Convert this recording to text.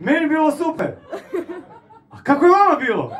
Meni bilo super. A kako je vama bilo?